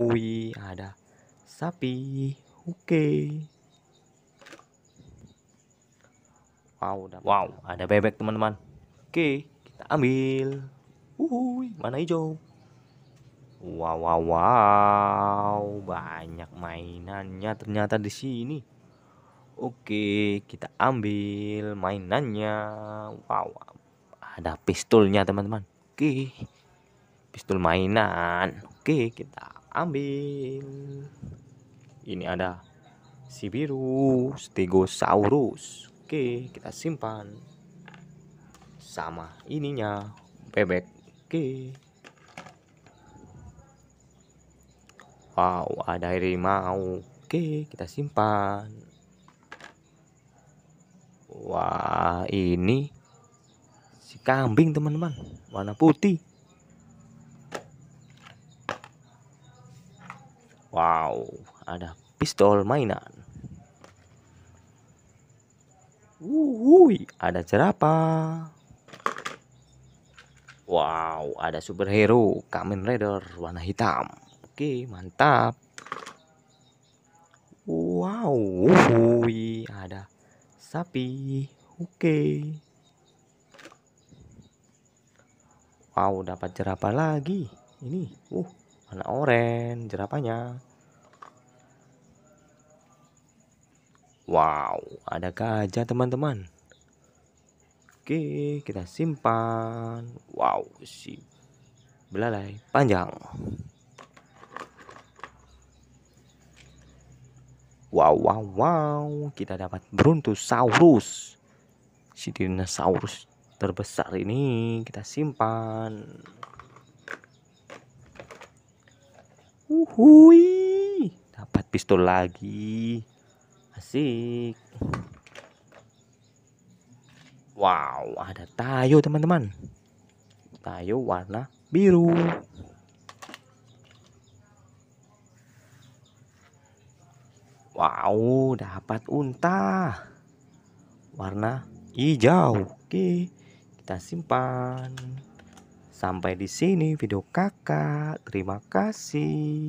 Wih, ada sapi. Oke. Wow, ada, wow, ada bebek teman-teman. Oke, kita ambil. Wuhui, mana hijau? Wow, wow, wow, banyak mainannya ternyata di sini. Oke, kita ambil mainannya. Wow, ada pistolnya teman-teman. Oke, pistol mainan. Oke, kita ambil. Ini ada si biru, Stegosaurus. Oke, kita simpan. Sama ininya, bebek. Oke. Wow, ada harimau. Oke, kita simpan. Wah, ini si kambing, teman-teman. Warna putih. Wow, ada pistol mainan. Wuhui, ada jerapah. Wow, ada superhero Kamen Rider warna hitam. Oke, mantap. Wow, wuhui, ada sapi. Oke. Wow, dapat jerapah lagi. Ini, uh, warna oranye jerapahnya. Wow, ada gajah teman-teman. Oke, kita simpan. Wow, si belalai panjang. Wow, wow, wow, kita dapat Brontosaurus. Si dinosaurus terbesar ini kita simpan. Uhui, dapat pistol lagi. Asik. Wow, ada tayo teman-teman. Tayo warna biru. Wow, dapat unta. Warna hijau. Oke, kita simpan. Sampai di sini video kakak. Terima kasih.